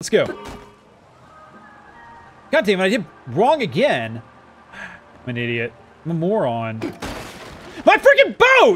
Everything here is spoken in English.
Let's go. God damn it, I did wrong again. I'm an idiot. I'm a moron. My freaking boat!